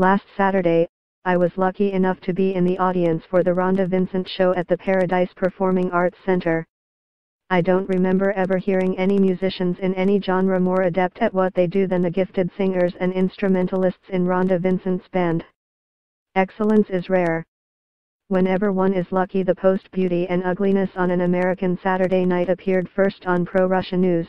Last Saturday, I was lucky enough to be in the audience for the Rhonda Vincent show at the Paradise Performing Arts Center. I don't remember ever hearing any musicians in any genre more adept at what they do than the gifted singers and instrumentalists in Rhonda Vincent's band. Excellence is rare. Whenever one is lucky the post Beauty and Ugliness on an American Saturday night appeared first on Pro Russia News.